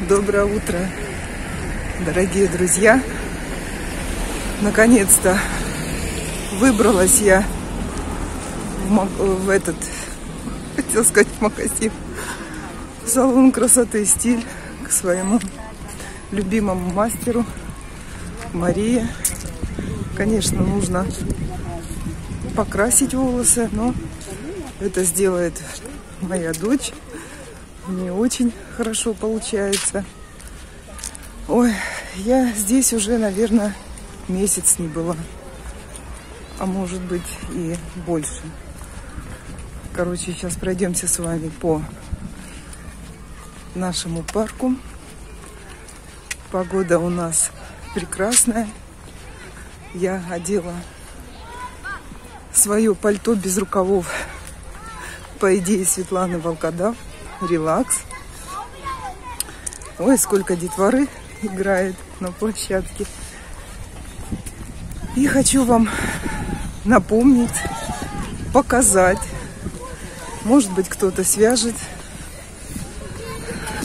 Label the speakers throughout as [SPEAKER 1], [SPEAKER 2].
[SPEAKER 1] Доброе утро, дорогие друзья. Наконец-то выбралась я в, в этот, хотел сказать, в магазин, в салон красоты и стиль к своему любимому мастеру Марии. Конечно, нужно покрасить волосы, но это сделает моя дочь. Не очень хорошо получается. Ой, я здесь уже, наверное, месяц не была. А может быть и больше. Короче, сейчас пройдемся с вами по нашему парку. Погода у нас прекрасная. Я одела свое пальто без рукавов. По идее, Светланы Волкодав. Релакс. Ой, сколько детворы играет на площадке. И хочу вам напомнить, показать. Может быть, кто-то свяжет.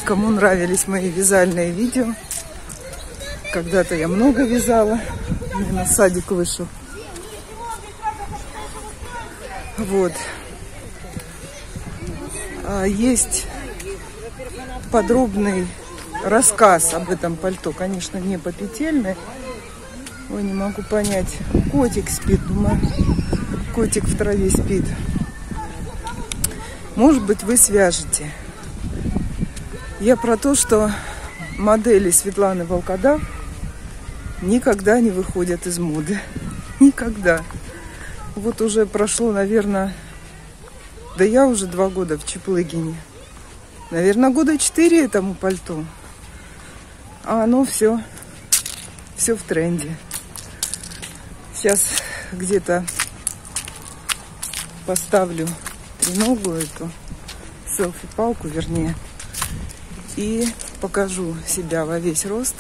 [SPEAKER 1] Кому нравились мои вязальные видео. Когда-то я много вязала. На садик вышел. Вот. А, есть подробный рассказ об этом пальто. Конечно, не попетельный. Ой, не могу понять. Котик спит, думаю. Котик в траве спит. Может быть, вы свяжете. Я про то, что модели Светланы Волкодав никогда не выходят из моды. Никогда. Вот уже прошло, наверное, да я уже два года в Чеплыгине. Наверное, года четыре этому пальто. А оно все, все в тренде. Сейчас где-то поставлю треногу эту, селфи-палку вернее, и покажу себя во весь рост.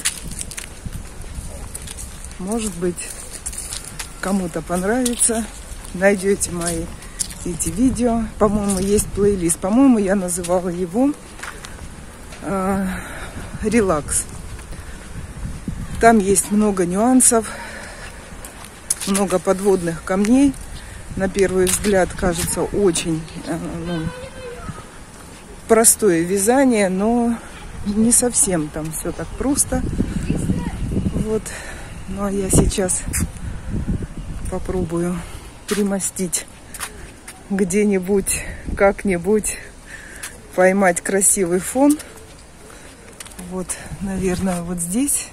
[SPEAKER 1] Может быть, кому-то понравится. Найдете мои эти видео. По-моему, есть плейлист. По-моему, я называла его э, «Релакс». Там есть много нюансов, много подводных камней. На первый взгляд кажется очень э, ну, простое вязание, но не совсем там все так просто. Вот. Ну а я сейчас попробую примостить где-нибудь, как-нибудь поймать красивый фон. Вот, наверное, вот здесь.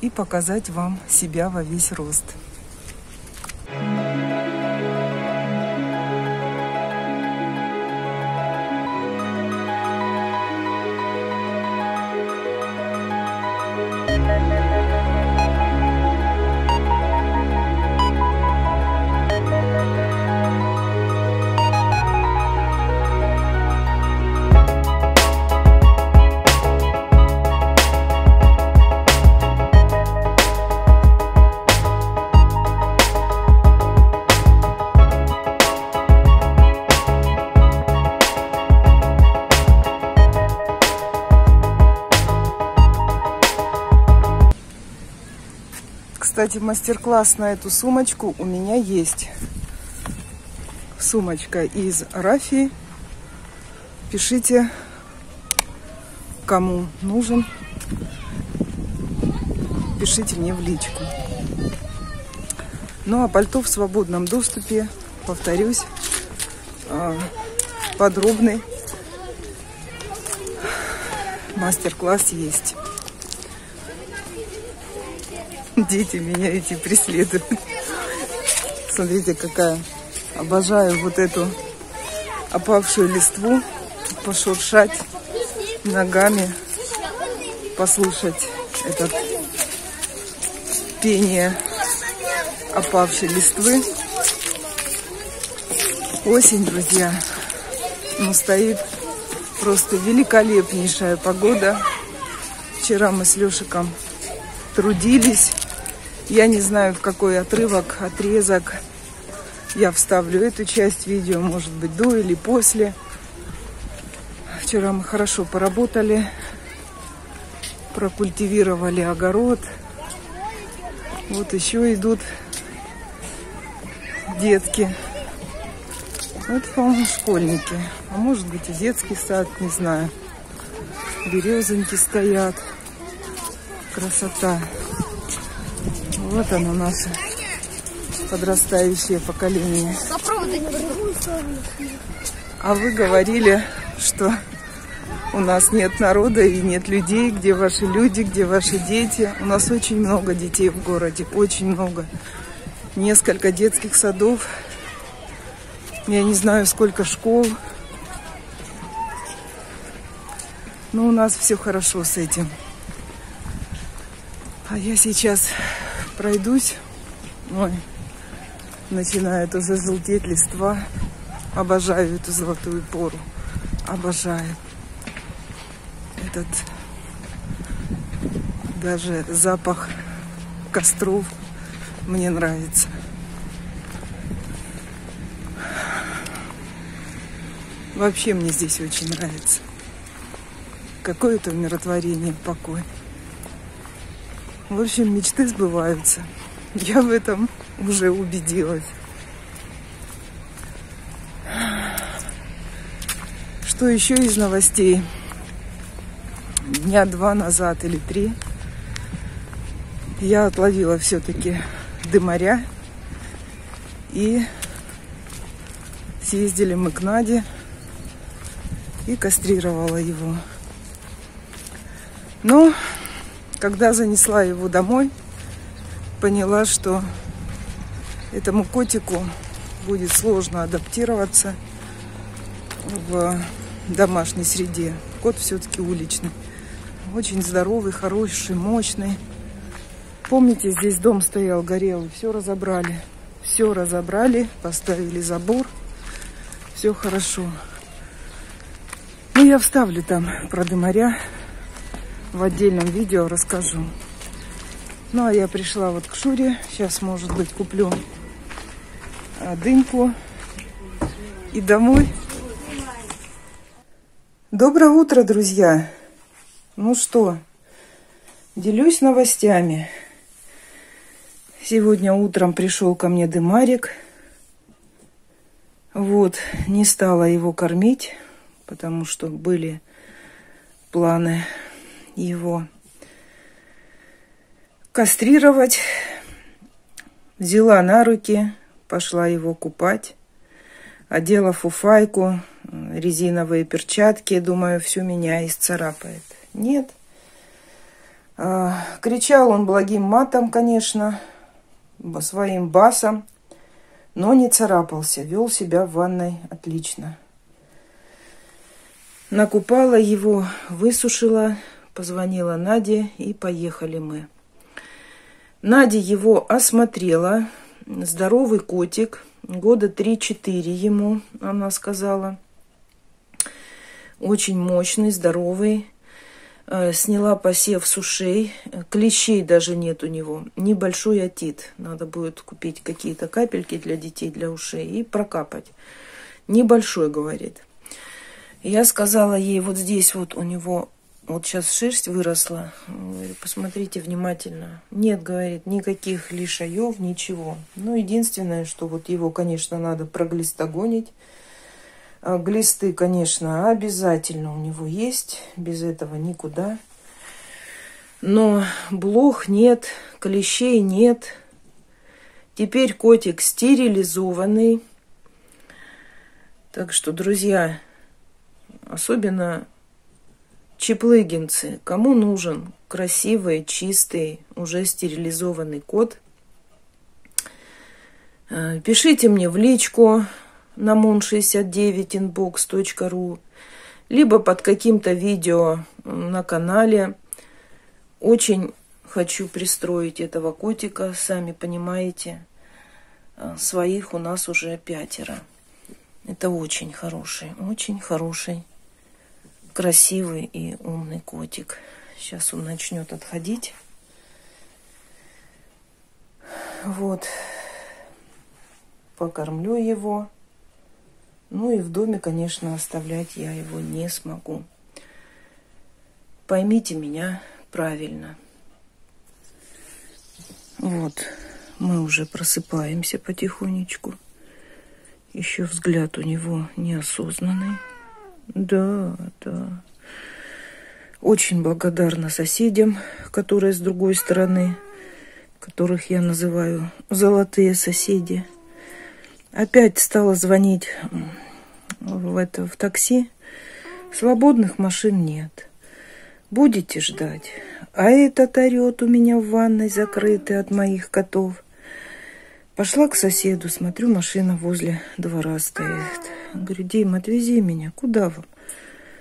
[SPEAKER 1] И показать вам себя во весь рост. Кстати, мастер-класс на эту сумочку у меня есть. Сумочка из рафии. Пишите, кому нужен. Пишите мне в личку. Ну а пальто в свободном доступе, повторюсь, а, подробный мастер-класс есть. Дети меня эти преследуют. Смотрите, какая. Обожаю вот эту опавшую листву. Пошуршать ногами. Послушать этот пение опавшей листвы. Осень, друзья. Ну, стоит просто великолепнейшая погода. Вчера мы с Лешиком трудились. Я не знаю, в какой отрывок, отрезок я вставлю эту часть видео, может быть, до или после. Вчера мы хорошо поработали. Прокультивировали огород. Вот еще идут детки. Это, по-моему, школьники. А может быть и детский сад, не знаю. Березоньки стоят. Красота. Вот оно наше подрастающее поколение. А вы говорили, что у нас нет народа и нет людей. Где ваши люди, где ваши дети? У нас очень много детей в городе, очень много. Несколько детских садов. Я не знаю, сколько школ. Но у нас все хорошо с этим. А я сейчас пройдусь. Ой, начинает уже желтеть листва. Обожаю эту золотую пору. Обожаю. Этот даже запах костров мне нравится. Вообще мне здесь очень нравится. Какое-то умиротворение, покой. В общем, мечты сбываются. Я в этом уже убедилась. Что еще из новостей? Дня два назад или три я отловила все-таки дымаря и съездили мы к Наде и кастрировала его. Но когда занесла его домой, поняла, что этому котику будет сложно адаптироваться в домашней среде. Кот все-таки уличный. Очень здоровый, хороший, мощный. Помните, здесь дом стоял, горел. Все разобрали. Все разобрали, поставили забор. Все хорошо. Ну, я вставлю там про дымаря. В отдельном видео расскажу. Ну, а я пришла вот к Шуре. Сейчас, может быть, куплю а, дыньку и домой. Доброе утро, друзья! Ну что, делюсь новостями. Сегодня утром пришел ко мне Дымарик. Вот, не стала его кормить, потому что были планы его кастрировать. Взяла на руки, пошла его купать. Одела фуфайку, резиновые перчатки. Думаю, всю меня исцарапает. Нет. А, кричал он благим матом, конечно, своим басом, но не царапался. Вел себя в ванной отлично. Накупала его, высушила, позвонила Наде и поехали мы. Надя его осмотрела. Здоровый котик, года 3-4 ему, она сказала. Очень мощный, здоровый. Э, сняла посев с ушей. Клещей даже нет у него. Небольшой отит. Надо будет купить какие-то капельки для детей, для ушей и прокапать. Небольшой, говорит. Я сказала ей, вот здесь вот у него вот сейчас шерсть выросла. Говорю, посмотрите внимательно. Нет, говорит, никаких лишаев, ничего. Ну, единственное, что вот его, конечно, надо проглистогонить. А глисты, конечно, обязательно у него есть. Без этого никуда. Но блох нет, клещей нет. Теперь котик стерилизованный. Так что, друзья, особенно Чеплыгинцы, кому нужен красивый, чистый, уже стерилизованный кот? Э, пишите мне в личку на moon69inbox.ru либо под каким-то видео на канале. Очень хочу пристроить этого котика, сами понимаете. Э, своих у нас уже пятеро. Это очень хороший, очень хороший красивый и умный котик. Сейчас он начнет отходить. Вот. Покормлю его. Ну и в доме, конечно, оставлять я его не смогу. Поймите меня правильно. Вот, мы уже просыпаемся потихонечку. Еще взгляд у него неосознанный. Да, да. Очень благодарна соседям, которые с другой стороны, которых я называю золотые соседи. Опять стала звонить в это в такси. Свободных машин нет. Будете ждать. А этот орет у меня в ванной закрытый от моих котов. Пошла к соседу, смотрю, машина возле двора стоит. Говорю, Дим, отвези меня. Куда вам?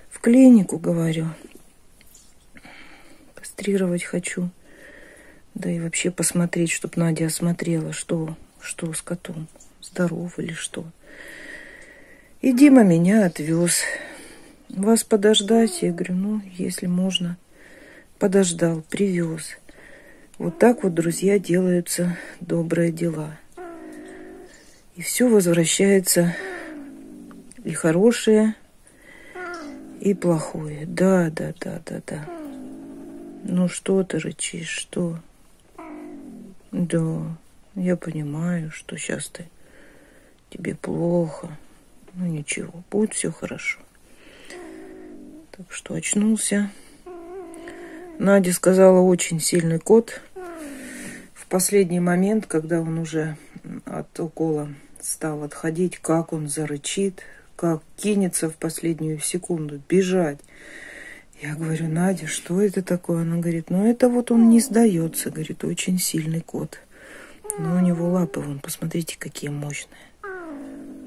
[SPEAKER 1] В клинику, говорю. Кастрировать хочу. Да и вообще посмотреть, чтобы Надя осмотрела, что, что с котом. Здоров или что. И Дима меня отвез. Вас подождать? Я говорю, ну, если можно. Подождал, привез. Вот так вот, друзья, делаются добрые дела. И все возвращается и хорошее, и плохое. Да, да, да, да, да. Ну что ты рычишь, что? Да, я понимаю, что сейчас ты тебе плохо. Ну ничего, будет все хорошо. Так что очнулся. Надя сказала очень сильный кот. Последний момент, когда он уже от укола стал отходить, как он зарычит, как кинется в последнюю секунду, бежать. Я говорю, Надя, что это такое? Она говорит, ну это вот он не сдается, говорит, очень сильный кот. Но у него лапы, вон, посмотрите, какие мощные.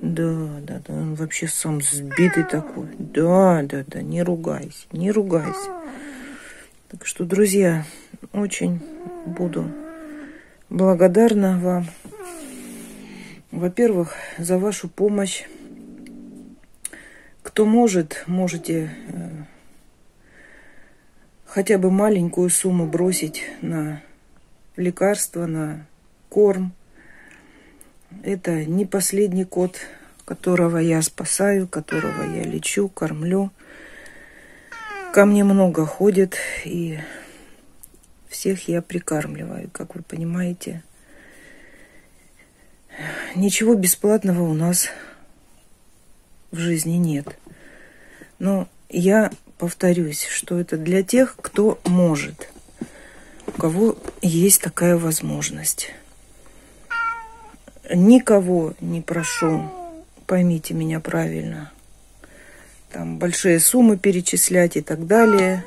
[SPEAKER 1] Да, да, да, он вообще сам сбитый такой. Да, да, да, не ругайся, не ругайся. Так что, друзья, очень буду благодарна вам. Во-первых, за вашу помощь. Кто может, можете э, хотя бы маленькую сумму бросить на лекарства, на корм. Это не последний кот, которого я спасаю, которого я лечу, кормлю. Ко мне много ходит, и всех я прикармливаю, как вы понимаете. Ничего бесплатного у нас в жизни нет. Но я повторюсь, что это для тех, кто может, у кого есть такая возможность. Никого не прошу, поймите меня правильно, там большие суммы перечислять и так далее.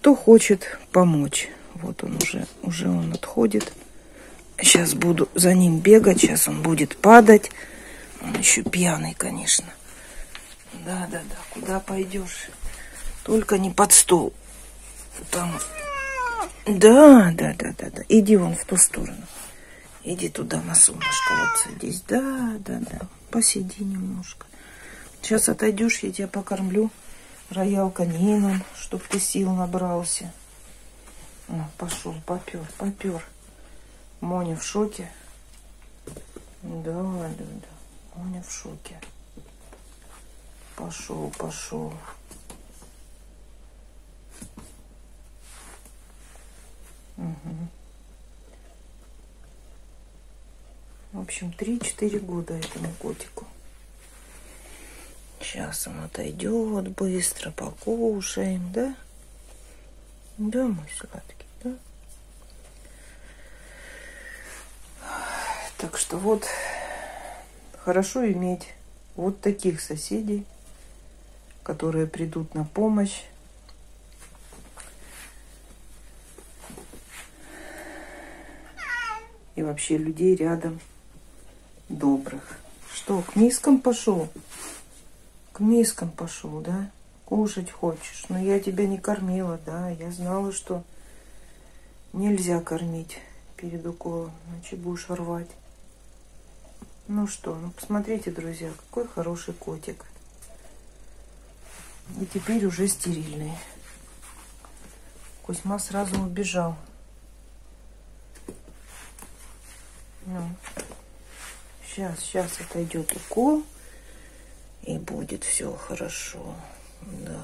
[SPEAKER 1] Кто хочет помочь. Вот он уже, уже он отходит. Сейчас буду за ним бегать, сейчас он будет падать. Он еще пьяный, конечно. Да, да, да, куда пойдешь? Только не под стол. Там. Да, да, да, да, да. Иди вон в ту сторону. Иди туда на солнышко. Вот садись. Да, да, да. Посиди немножко. Сейчас отойдешь, я тебя покормлю роял канином, чтоб ты сил набрался. О, пошел, попер, попер. Моня в шоке. Да, да, да. Моня в шоке. Пошел, пошел. Угу. В общем, 3-4 года этому котику. Сейчас он отойдет быстро, покушаем, да? Да, мой сладкий, да? Так что вот, хорошо иметь вот таких соседей, которые придут на помощь, и вообще людей рядом добрых. Что, к мискам пошел? К мискам пошел, да? Кушать хочешь. Но я тебя не кормила, да? Я знала, что нельзя кормить перед уколом, иначе будешь рвать. Ну что, ну посмотрите, друзья, какой хороший котик. И теперь уже стерильный. Кузьма сразу убежал. Ну, сейчас, сейчас отойдет укол, и будет все хорошо. Да.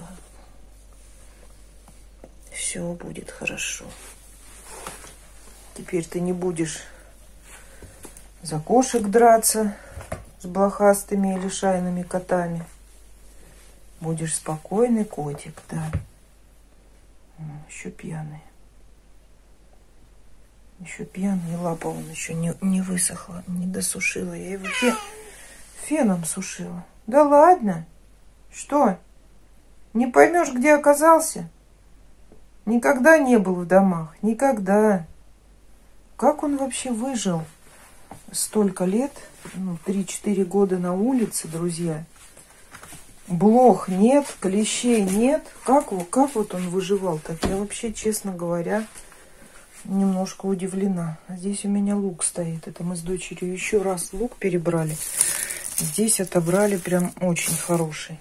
[SPEAKER 1] Все. Будет хорошо. Теперь ты не будешь за кошек драться с блохастыми или шайными котами. Будешь спокойный котик, да. Еще пьяный. Еще пьяный, лапа он еще не, не высохла, не досушила. Я его фен, феном сушила. Да ладно. Что? Не поймешь, где оказался? Никогда не был в домах. Никогда. Как он вообще выжил столько лет, ну, 3-4 года на улице, друзья? Блох нет, клещей нет. Как, как вот он выживал так? Я вообще, честно говоря, немножко удивлена. Здесь у меня лук стоит. Это мы с дочерью еще раз лук перебрали. Здесь отобрали прям очень хороший.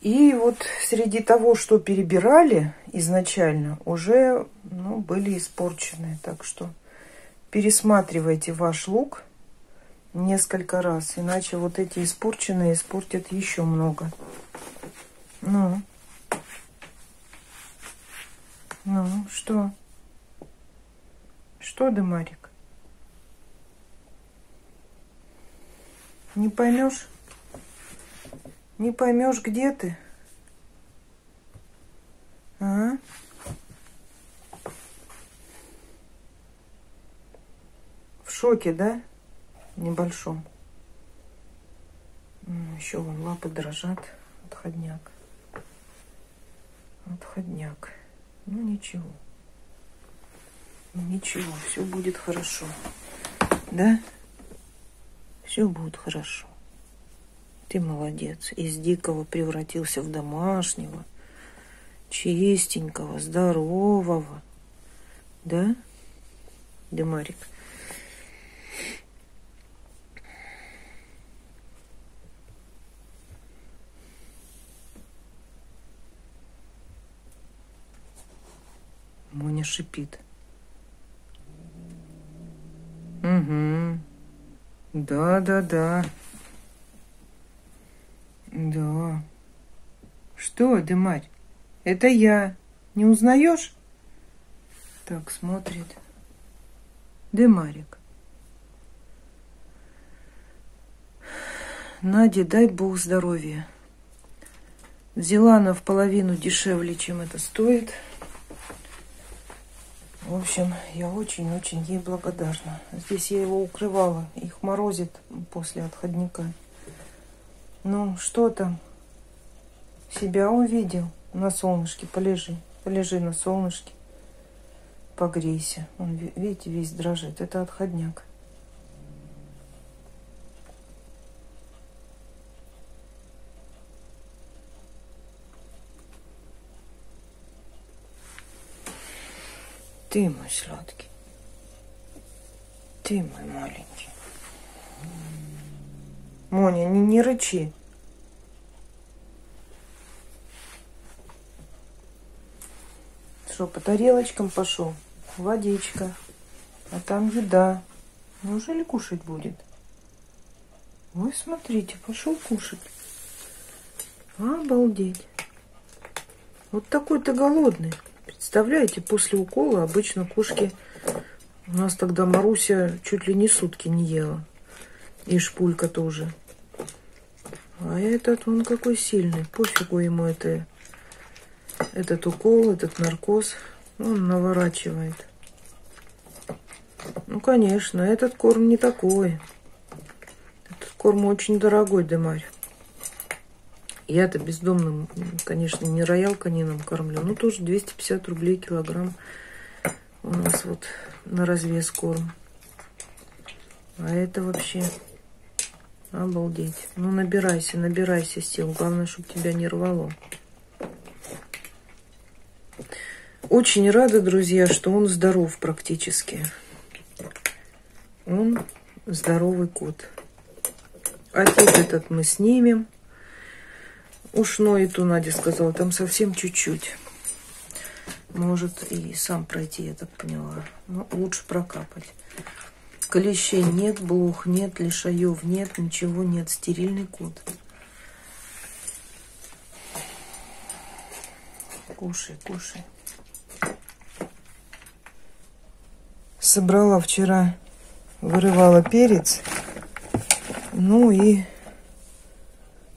[SPEAKER 1] И вот среди того, что перебирали изначально, уже ну, были испорчены. Так что пересматривайте ваш лук несколько раз, иначе вот эти испорченные испортят еще много. Ну, ну, что? Что, Дымарик? Не поймешь? Не поймешь, где ты? А? В шоке, да? Небольшом. Еще вон лапы дрожат. Отходняк. Отходняк. Ну ничего. Ничего, все будет хорошо. Да? Все будет хорошо. Ты молодец. Из дикого превратился в домашнего, чистенького, здорового. Да? Демарик? Моня шипит. Угу. Да, да, да. Да. Что, Дымарь? Это я. Не узнаешь? Так, смотрит. Дымарик. Наде, дай бог здоровья. Взяла она в половину дешевле, чем это стоит. В общем, я очень-очень ей благодарна. Здесь я его укрывала. Их морозит после отходника. Ну, что там? Себя увидел? На солнышке полежи. Полежи на солнышке. Погрейся. Он, видите, весь дрожит. Это отходняк. Ты мой сладкий. Ты мой маленький. Моня, не, не рычи. Что, по тарелочкам пошел? Водичка. А там еда. Неужели кушать будет? Ой, смотрите, пошел кушать. Обалдеть. Вот такой то голодный. Представляете, после укола обычно кошки... У нас тогда Маруся чуть ли не сутки не ела. И шпулька тоже. А этот, он какой сильный. Пофигу ему это, этот укол, этот наркоз. Он наворачивает. Ну, конечно, этот корм не такой. Этот корм очень дорогой, Демарь. Я-то бездомным, конечно, не роял канином кормлю, но тоже 250 рублей килограмм у нас вот на развес корм. А это вообще обалдеть. Ну, набирайся, набирайся сил. Главное, чтобы тебя не рвало. Очень рада, друзья, что он здоров практически. Он здоровый кот. Отец этот мы снимем. Ушной эту Надя сказала, там совсем чуть-чуть. Может и сам пройти, я так поняла. Но лучше прокапать. Клещей нет, блох нет, лишаев нет, ничего нет. Стерильный кот. Кушай, кушай. Собрала вчера, вырывала перец. Ну и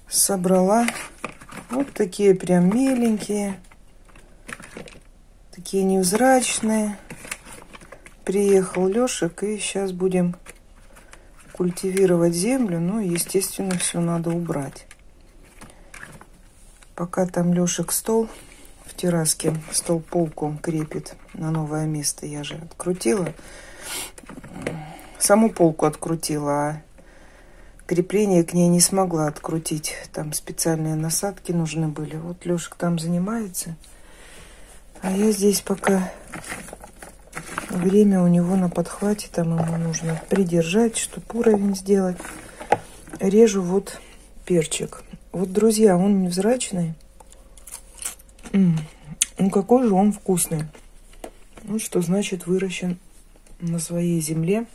[SPEAKER 1] собрала вот такие прям миленькие, такие невзрачные. Приехал Лешек, и сейчас будем культивировать землю. Ну, естественно, все надо убрать. Пока там Лешек стол в терраске, стол-полку крепит на новое место. Я же открутила. Саму полку открутила, а крепление к ней не смогла открутить. Там специальные насадки нужны были. Вот Лешек там занимается. А я здесь пока время у него на подхвате. Там ему нужно придержать, чтобы уровень сделать. Режу вот перчик. Вот, друзья, он невзрачный. М -м, ну, какой же он вкусный. Ну, что значит выращен на своей земле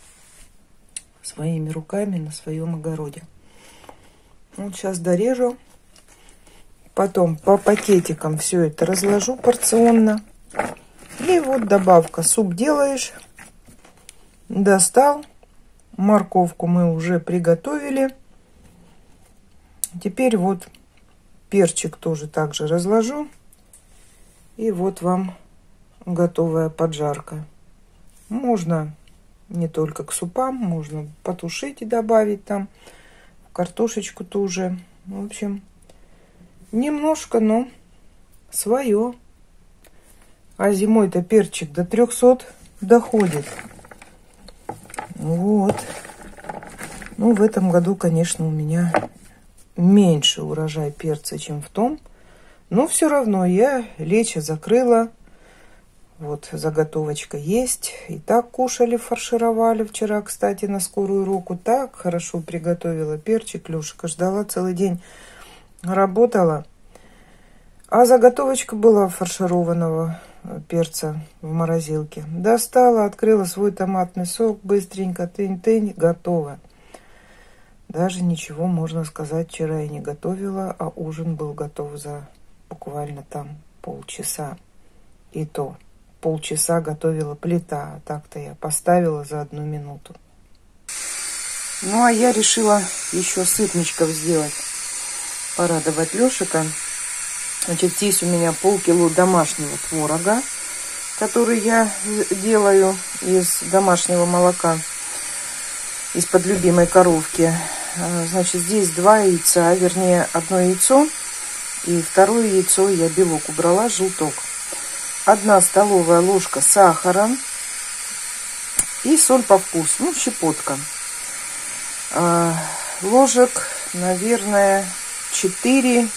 [SPEAKER 1] своими руками на своем огороде. Вот сейчас дорежу. Потом по пакетикам все это разложу порционно. И вот добавка. Суп делаешь. Достал. Морковку мы уже приготовили. Теперь вот перчик тоже также разложу. И вот вам готовая поджарка. Можно не только к супам, можно потушить и добавить там картошечку тоже. В общем, немножко, но свое. А зимой-то перчик до 300 доходит. Вот. Ну, в этом году, конечно, у меня меньше урожай перца, чем в том. Но все равно я лечо закрыла. Вот заготовочка есть. И так кушали, фаршировали вчера, кстати, на скорую руку. Так хорошо приготовила перчик. Лешка ждала целый день. Работала. А заготовочка была фаршированного перца в морозилке. Достала, открыла свой томатный сок, быстренько, тынь-тынь, готово. Даже ничего, можно сказать, вчера я не готовила, а ужин был готов за буквально там полчаса. И то полчаса готовила плита. А так-то я поставила за одну минуту. Ну, а я решила еще сытничков сделать. Порадовать Лешика. Значит, здесь у меня полкило домашнего творога, который я делаю из домашнего молока, из-под любимой коровки. А, значит, здесь два яйца, вернее, одно яйцо, и второе яйцо я белок убрала, желток. 1 столовая ложка сахара и соль по вкусу, ну, щепотка. А, ложек, наверное, 4-5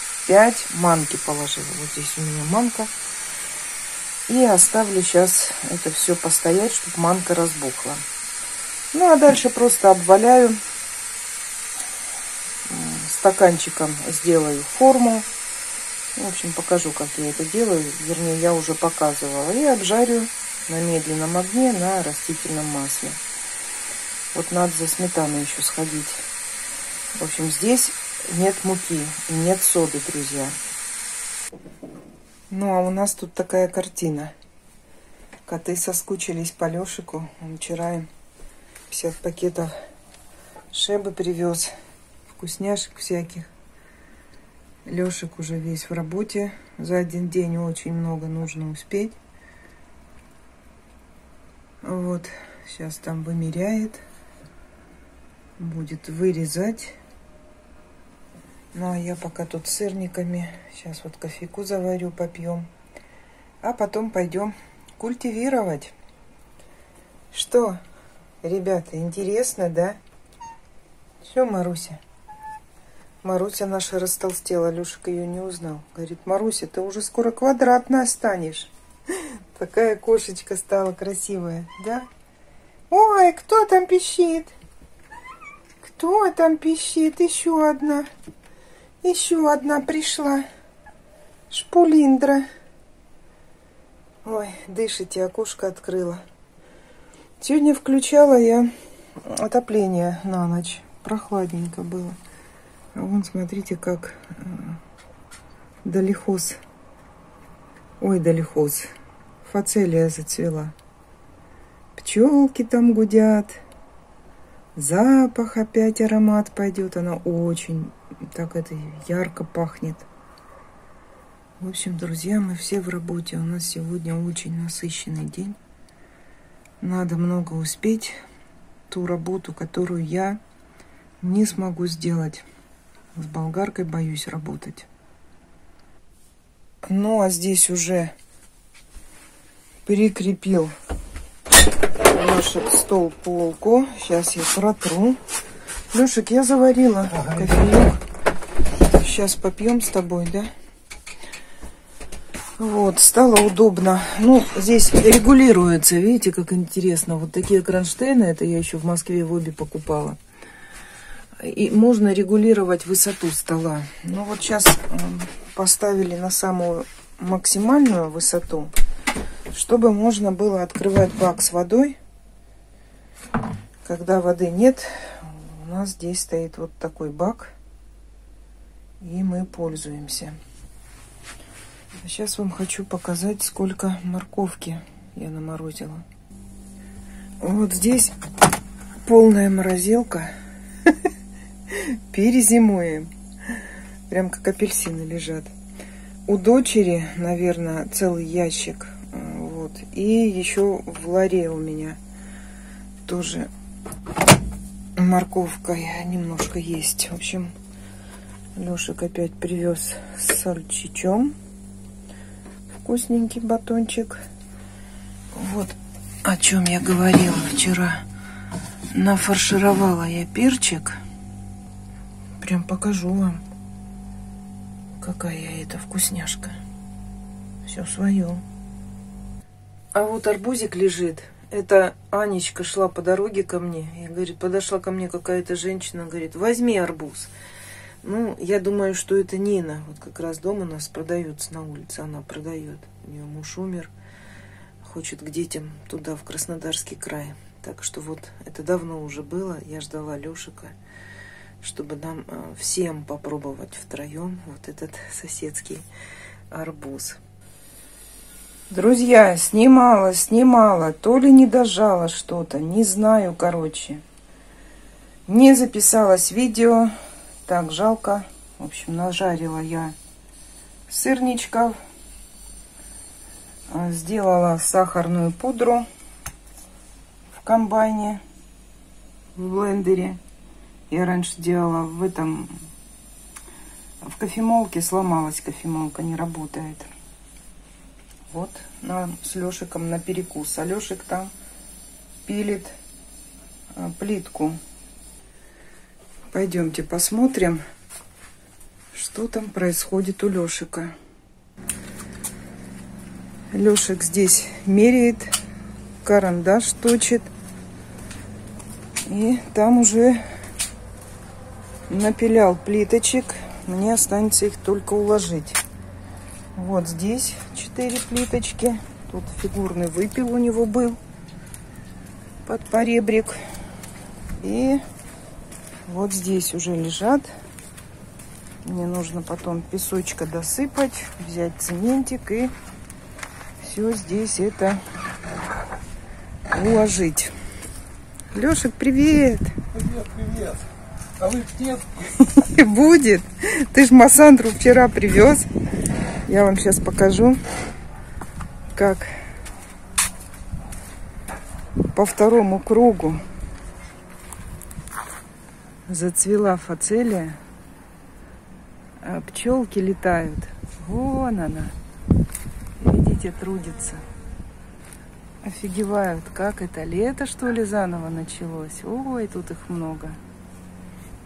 [SPEAKER 1] манки положила. Вот здесь у меня манка. И оставлю сейчас это все постоять, чтобы манка разбухла. Ну, а дальше просто обваляю. Стаканчиком сделаю форму. В общем, покажу, как я это делаю. Вернее, я уже показывала. И обжарю на медленном огне на растительном масле. Вот надо за сметаной еще сходить. В общем, здесь нет муки и нет соды, друзья. Ну, а у нас тут такая картина. Коты соскучились по Лешику. Он вчера им 50 пакетов шебы привез. Вкусняшек всяких. Лешек уже весь в работе. За один день очень много нужно успеть. Вот, сейчас там вымеряет. Будет вырезать. Ну, а я пока тут сырниками. Сейчас вот кофейку заварю, попьем. А потом пойдем культивировать. Что, ребята, интересно, да? Все, Маруся? Маруся наша растолстела, Лешек ее не узнал. Говорит, Маруся, ты уже скоро квадратная станешь. Такая кошечка стала красивая, да? Ой, кто там пищит? Кто там пищит? Еще одна. Еще одна пришла. Шпулиндра. Ой, дышите, окошко открыла. Сегодня включала я отопление на ночь. Прохладненько было. А вон, смотрите, как э, долихоз Ой, далихоз. Фацелия зацвела. Пчелки там гудят. Запах опять аромат пойдет. Она очень так это ярко пахнет. В общем, друзья, мы все в работе. У нас сегодня очень насыщенный день. Надо много успеть. Ту работу, которую я не смогу сделать. С болгаркой боюсь работать. Ну, а здесь уже прикрепил Лешек стол полку. Сейчас я протру. Лешек, я заварила ага. кофеек. Сейчас попьем с тобой, да? Вот, стало удобно. Ну, здесь регулируется, видите, как интересно. Вот такие кронштейны, это я еще в Москве в обе покупала. И можно регулировать высоту стола. Ну, вот сейчас эм, поставили на самую максимальную высоту, чтобы можно было открывать бак с водой. Когда воды нет, у нас здесь стоит вот такой бак, и мы пользуемся. Сейчас вам хочу показать, сколько морковки я наморозила. Вот здесь полная морозилка. Перезимуем. Прям как апельсины лежат. У дочери, наверное, целый ящик. Вот. И еще в ларе у меня тоже морковка немножко есть. В общем, Лешек опять привез с сальчичом вкусненький батончик. Вот о чем я говорила вчера. Нафаршировала я перчик. Прям покажу вам, какая это вкусняшка. Все свое. А вот арбузик лежит. Это Анечка шла по дороге ко мне. И говорит, подошла ко мне какая-то женщина, говорит, возьми арбуз. Ну, я думаю, что это Нина. Вот как раз дома у нас продается на улице, она продает. У нее муж умер, хочет к детям туда, в Краснодарский край. Так что вот это давно уже было. Я ждала Лешика, чтобы нам э, всем попробовать втроем вот этот соседский арбуз. Друзья, снимала, снимала, то ли не дожала что-то, не знаю, короче. Не записалось видео, так, жалко. В общем, нажарила я сырничков. А, сделала сахарную пудру в комбайне, в блендере. Я раньше делала в этом, в кофемолке. Сломалась кофемолка, не работает. Вот нам с Лешиком на перекус. А Лешик там пилит а, плитку Пойдемте посмотрим, что там происходит у Лешика. Лешик здесь меряет, карандаш точит. И там уже напилял плиточек. Мне останется их только уложить. Вот здесь четыре плиточки. Тут фигурный выпил у него был под поребрик. И вот здесь уже лежат. Мне нужно потом песочка досыпать, взять цементик и все здесь это уложить. Лешек, привет!
[SPEAKER 2] Привет, привет! А вы нет?
[SPEAKER 1] Будет. Ты ж Массандру вчера привез. Я вам сейчас покажу, как по второму кругу зацвела фацелия, а пчелки летают. Вон она. Видите, трудится. Офигевают, как это лето, что ли, заново началось. Ой, тут их много.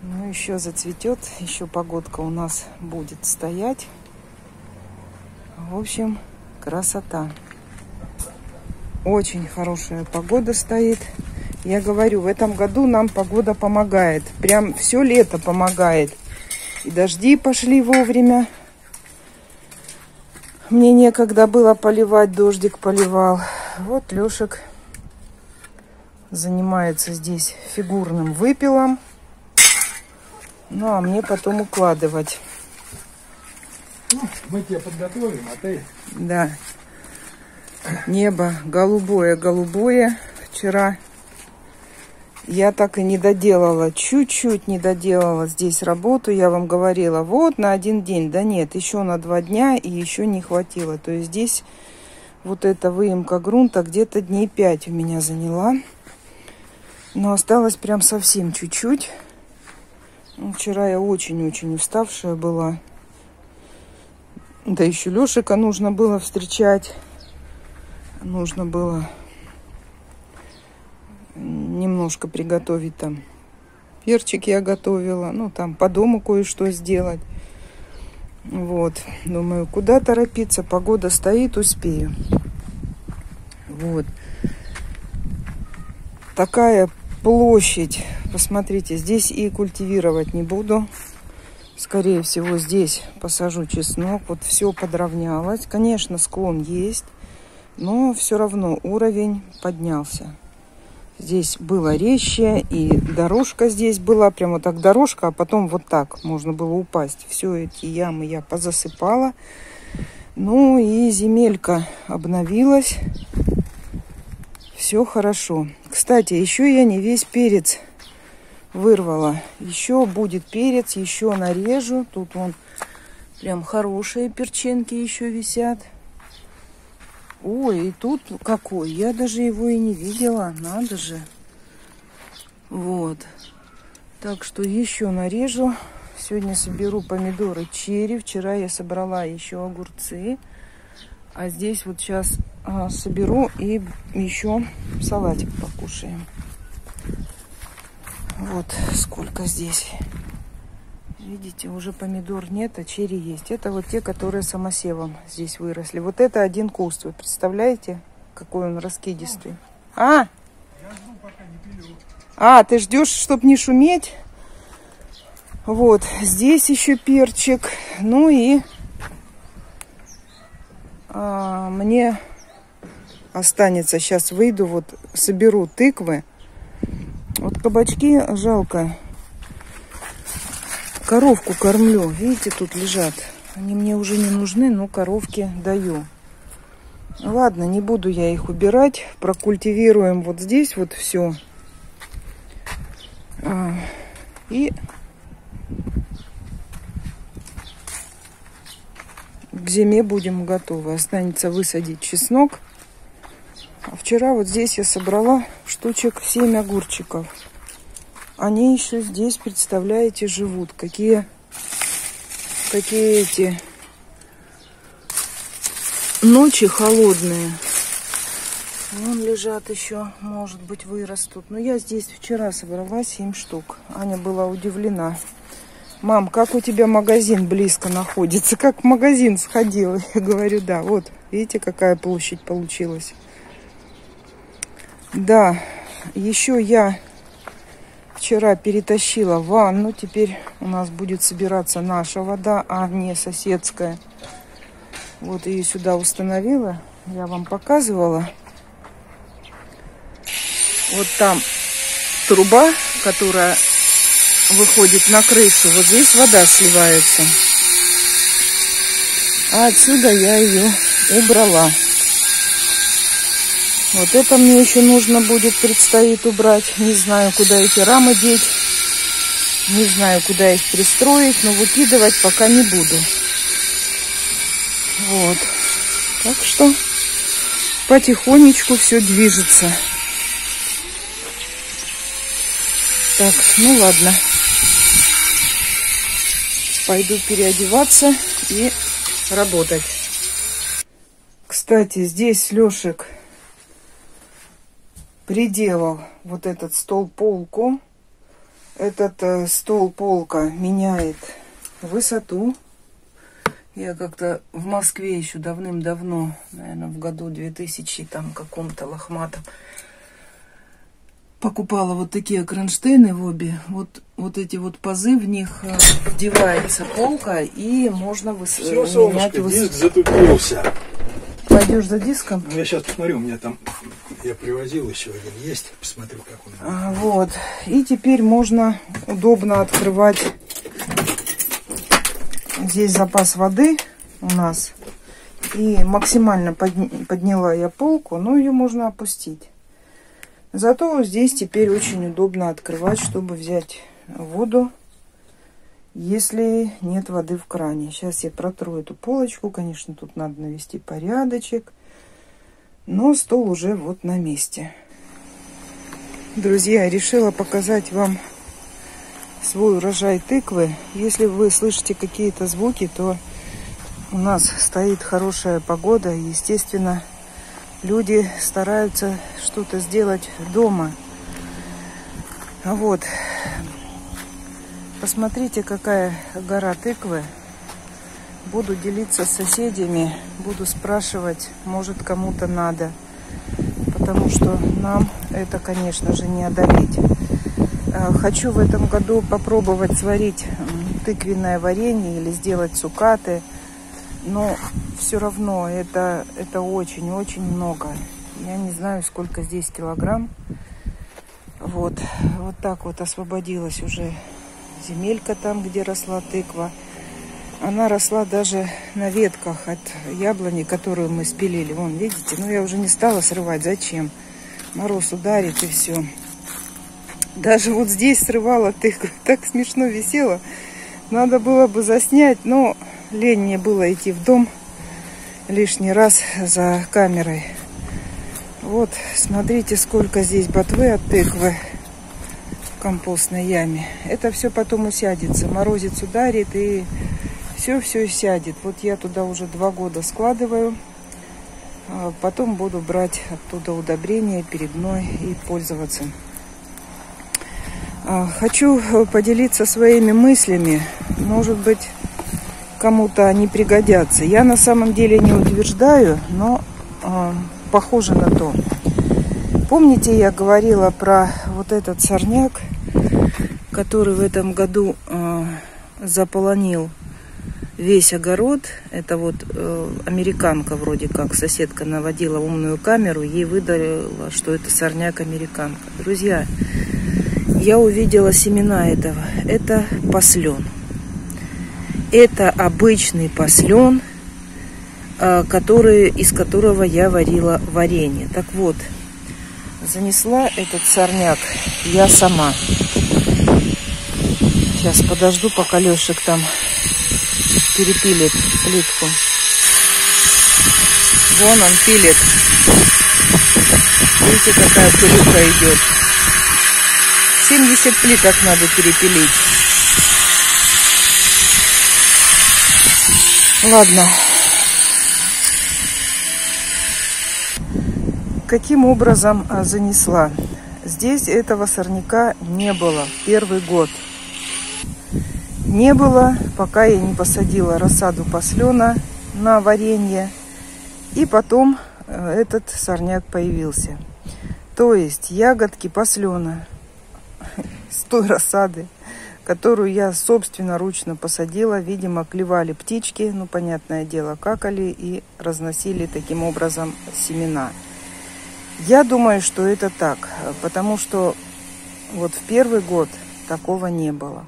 [SPEAKER 1] Ну, еще зацветет, еще погодка у нас будет стоять. В общем, красота. Очень хорошая погода стоит. Я говорю, в этом году нам погода помогает. Прям все лето помогает. И дожди пошли вовремя. Мне некогда было поливать, дождик поливал. Вот Лешек занимается здесь фигурным выпилом. Ну, а мне потом укладывать.
[SPEAKER 2] Ну, мы тебя подготовим, а ты...
[SPEAKER 1] Да. Небо голубое-голубое. Вчера я так и не доделала, чуть-чуть не доделала здесь работу. Я вам говорила, вот на один день. Да нет, еще на два дня и еще не хватило. То есть здесь вот эта выемка грунта где-то дней пять у меня заняла. Но осталось прям совсем чуть-чуть. Ну, вчера я очень-очень уставшая была. Да еще Лешика нужно было встречать. Нужно было немножко приготовить там. Перчик я готовила. Ну, там по дому кое-что сделать. Вот. Думаю, куда торопиться? Погода стоит, успею. Вот. Такая площадь. Посмотрите, здесь и культивировать не буду. Скорее всего, здесь посажу чеснок. Вот все подровнялось. Конечно, склон есть, но все равно уровень поднялся. Здесь было резче, и дорожка здесь была, прямо так дорожка, а потом вот так можно было упасть. Все эти ямы я позасыпала. Ну и земелька обновилась. Все хорошо. Кстати, еще я не весь перец вырвала. Еще будет перец, еще нарежу. Тут вон прям хорошие перчинки еще висят. Ой, и тут какой. Я даже его и не видела. Надо же. Вот. Так что еще нарежу. Сегодня соберу помидоры черри. Вчера я собрала еще огурцы. А здесь вот сейчас а, соберу и еще салатик покушаем. Вот сколько здесь. Видите, уже помидор нет, а черри есть. Это вот те, которые самосевом здесь выросли. Вот это один куст. Вы представляете, какой он раскидистый? А? А, ты ждешь, чтобы не шуметь? Вот, здесь еще перчик. Ну и а, мне останется. Сейчас выйду, вот соберу тыквы. Вот кабачки жалко. Коровку кормлю. Видите, тут лежат. Они мне уже не нужны, но коровке даю. Ладно, не буду я их убирать. Прокультивируем вот здесь вот все. А, и к зиме будем готовы. Останется высадить чеснок. А вчера вот здесь я собрала штучек 7 огурчиков. Они еще здесь, представляете, живут. Какие, какие эти ночи холодные. Вон лежат еще, может быть, вырастут. Но я здесь вчера собрала 7 штук. Аня была удивлена. Мам, как у тебя магазин близко находится? Как в магазин сходила? Я говорю, да, вот, видите, какая площадь получилась. Да, еще я вчера перетащила ванну. Теперь у нас будет собираться наша вода, а не соседская. Вот ее сюда установила. Я вам показывала. Вот там труба, которая выходит на крышу. Вот здесь вода сливается. А отсюда я ее убрала. Вот это мне еще нужно будет, предстоит убрать. Не знаю, куда эти рамы деть. Не знаю, куда их пристроить, но выкидывать пока не буду. Вот. Так что потихонечку все движется. Так, ну ладно. Пойду переодеваться и работать. Кстати, здесь Лешек приделал вот этот стол-полку. Этот э, стол-полка меняет высоту. Я как-то в Москве еще давным-давно, наверное, в году 2000 там каком-то лохматом, покупала вот такие кронштейны в обе. Вот, вот эти вот пазы, в них э, вдевается полка, и можно выс...
[SPEAKER 2] Все, солнышко,
[SPEAKER 1] выс...
[SPEAKER 2] диск затупился.
[SPEAKER 1] Пойдешь за диском?
[SPEAKER 2] Ну, я сейчас посмотрю, у меня там, я привозил еще один есть, посмотрю, как он.
[SPEAKER 1] А, Вот. И теперь можно удобно открывать. Здесь запас воды. у нас. И максимально подняла я полку, но ее можно опустить. Зато здесь теперь очень удобно открывать, чтобы взять воду, если нет воды в кране. Сейчас я протру эту полочку. Конечно, тут надо навести порядочек. Но стол уже вот на месте. Друзья, решила показать вам свой урожай тыквы. Если вы слышите какие-то звуки, то у нас стоит хорошая погода. Естественно, люди стараются что-то сделать дома. Вот. Посмотрите, какая гора тыквы. Буду делиться с соседями, буду спрашивать, может кому-то надо. Потому что нам это, конечно же, не одолеть. Э, хочу в этом году попробовать сварить тыквенное варенье или сделать цукаты. Но все равно это, это очень-очень много. Я не знаю, сколько здесь килограмм. Вот, вот так вот освободилась уже земелька там, где росла тыква. Она росла даже на ветках от яблони, которую мы спилили. Вон, видите? Ну, я уже не стала срывать. Зачем? Мороз ударит и все. Даже вот здесь срывала тыкву. Так смешно висело. Надо было бы заснять, но лень мне было идти в дом лишний раз за камерой. Вот, смотрите, сколько здесь ботвы от тыквы в компостной яме. Это все потом усядется. Морозец ударит и все-все сядет. Вот я туда уже два года складываю. А потом буду брать оттуда удобрения передной и пользоваться. А, хочу поделиться своими мыслями. Может быть, кому-то они пригодятся. Я на самом деле не утверждаю, но э, похоже на то. Помните, я говорила про вот этот сорняк, который в этом году э, заполонил весь огород. Это вот э, американка вроде как, соседка наводила умную камеру, ей выдала, что это сорняк американка. Друзья, я увидела семена этого. Это послен. Это обычный послен, э, который, из которого я варила варенье. Так вот, занесла этот сорняк я сама. Сейчас подожду, пока Лешек там перепилит плитку. Вон он пилит. Видите, какая пылюка идет. 70 плиток надо перепилить. Ладно. Каким образом а, занесла? Здесь этого сорняка не было первый год – не было, пока я не посадила рассаду послена на варенье. И потом э, этот сорняк появился. То есть ягодки послена с той рассады, которую я собственноручно посадила. Видимо, клевали птички, ну, понятное дело, какали и разносили таким образом семена. Я думаю, что это так, потому что вот в первый год такого не было.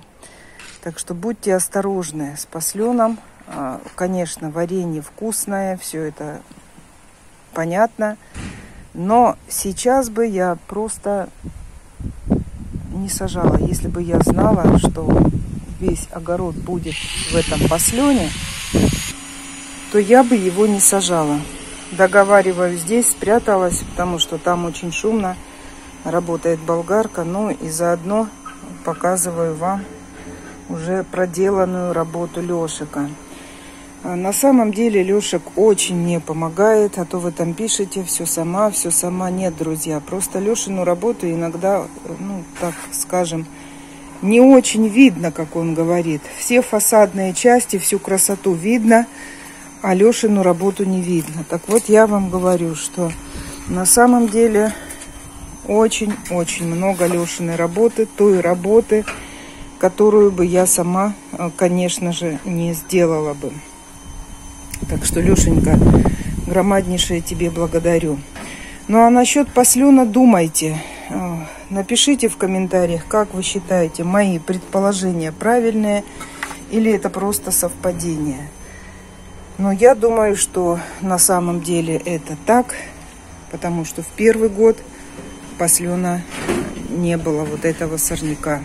[SPEAKER 1] Так что будьте осторожны с посленом. А, конечно, варенье вкусное, все это понятно. Но сейчас бы я просто не сажала. Если бы я знала, что весь огород будет в этом послене, то я бы его не сажала. Договариваю здесь, спряталась, потому что там очень шумно работает болгарка. Ну и заодно показываю вам уже проделанную работу Лешика. А на самом деле Лешек очень мне помогает, а то вы там пишете все сама, все сама. Нет, друзья, просто Лешину работу иногда, ну, так скажем, не очень видно, как он говорит. Все фасадные части, всю красоту видно, а Лешину работу не видно. Так вот, я вам говорю, что на самом деле очень-очень много Лешиной работы, той работы, которую бы я сама, э, конечно же, не сделала бы. Так что, Лешенька, громаднейшее тебе благодарю. Ну а насчет послена думайте. Э, напишите в комментариях, как вы считаете, мои предположения правильные или это просто совпадение. Но я думаю, что на самом деле это так, потому что в первый год послена не было вот этого сорняка.